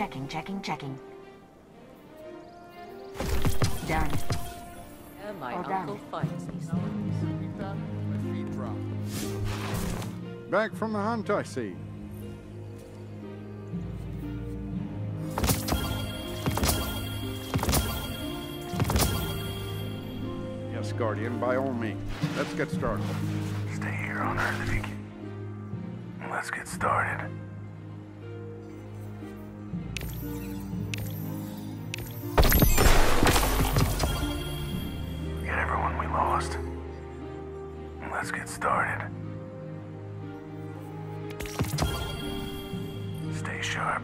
Checking, checking, checking. Done. And my All done. uncle fights these Back from the hunt, I see. Yes, Guardian, by all means. Let's get started. Stay here on Earth if you can. Let's get started. Lost. Let's get started. Stay sharp.